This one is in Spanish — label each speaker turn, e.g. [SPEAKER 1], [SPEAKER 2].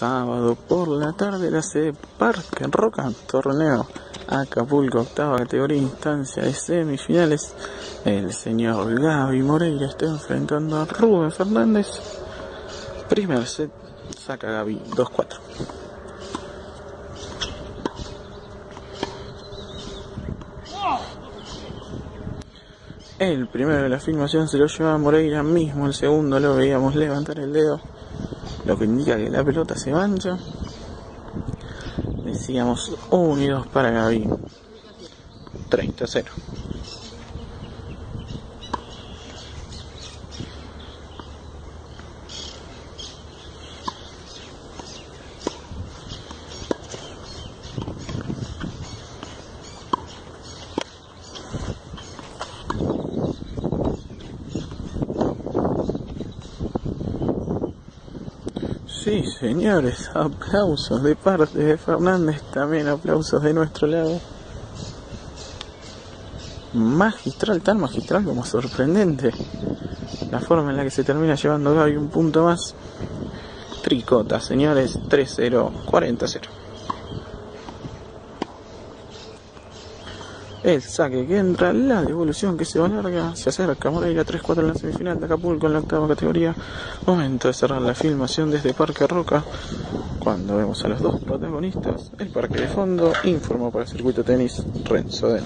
[SPEAKER 1] Sábado por la tarde la sede Parque Roca, torneo Acapulco, octava categoría, instancia de semifinales. El señor Gaby Moreira está enfrentando a Rubén Fernández. Primer set, saca Gaby 2-4. El primero de la filmación se lo lleva Moreira mismo, el segundo lo veíamos levantar el dedo, lo que indica que la pelota se mancha. Decíamos 1 y 2 para Gaby. 30-0. Sí, señores, aplausos de parte de Fernández, también aplausos de nuestro lado. Magistral, tan magistral como sorprendente. La forma en la que se termina llevando Gaby un punto más. Tricota, señores, 3-0, 40-0. El saque que entra, la devolución que se va larga, se acerca Moreira 3-4 en la semifinal de Acapulco en la octava categoría. Momento de cerrar la filmación desde Parque Roca. Cuando vemos a los dos protagonistas, el parque de fondo informó para el circuito tenis Renzo Den.